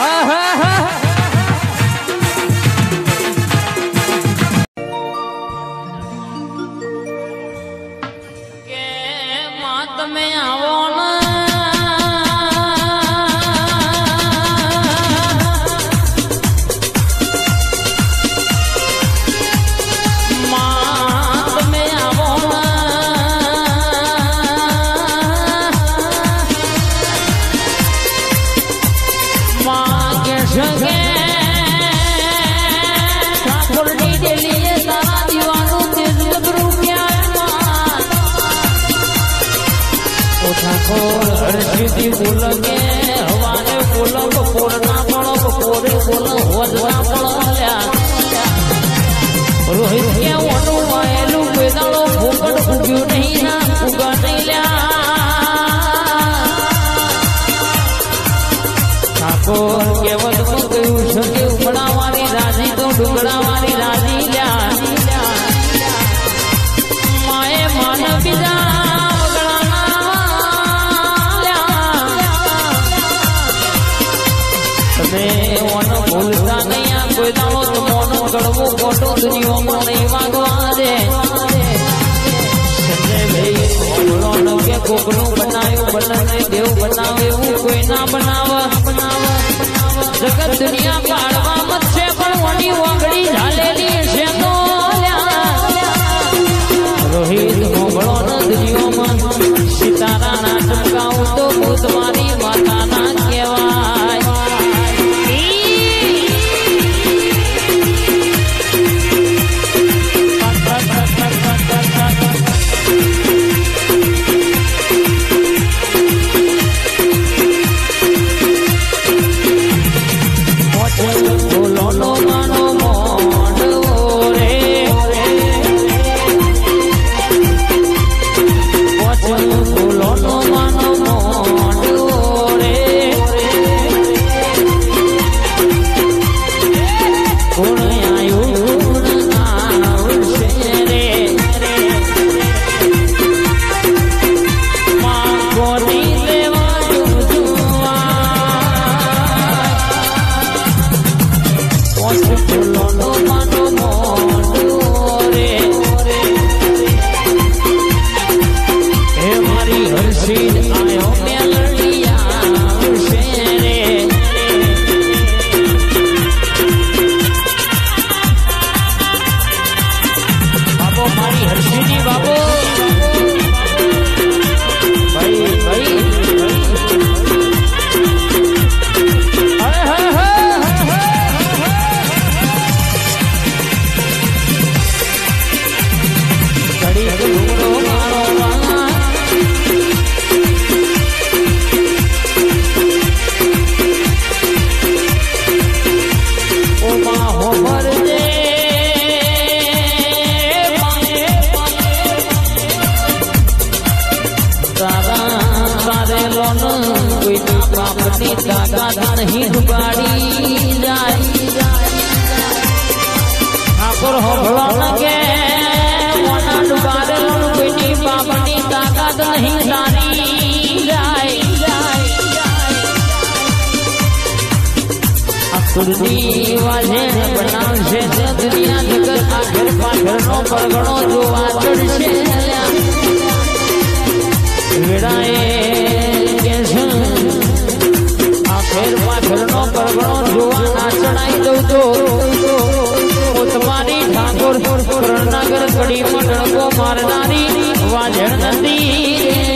Ah, ah, ah, ha. যদি ভুলকে Holding you મારી કાકા તાણી ડુબાડી જાય ઠાકોર હોભળો ન કે મોટા ડુબાડેલું બેટી બાપની તાકાત નહીં તારી જાય સુરતી વાજે બનાવશે દુનિયા જગત આગળ પાછળનો પરગણો જોવા ચડશે rir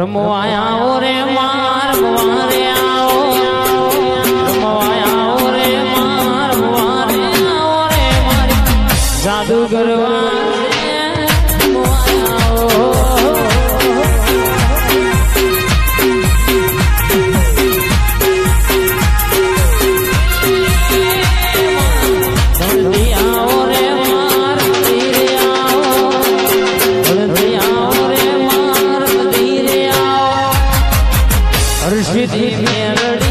રમો આયા રે માર માર્યા Hare Shri Melody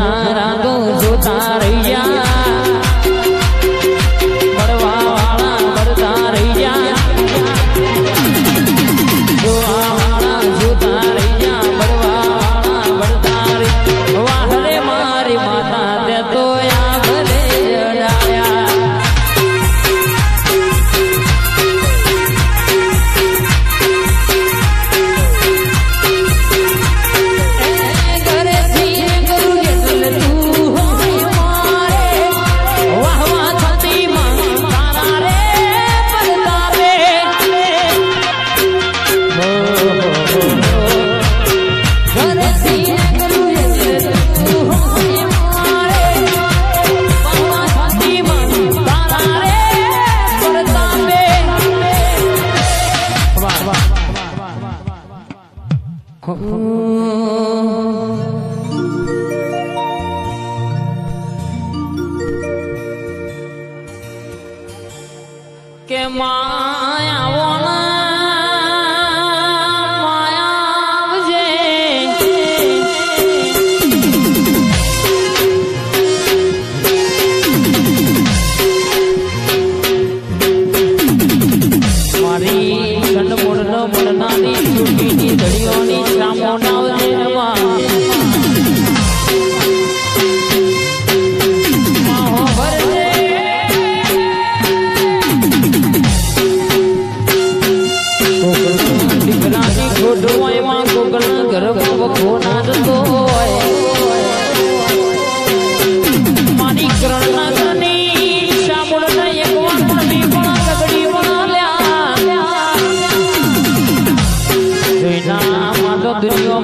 na કે માયા મારી ચંડ મૂળનો મૂળનાની ચૂંટીની દળીઓની do your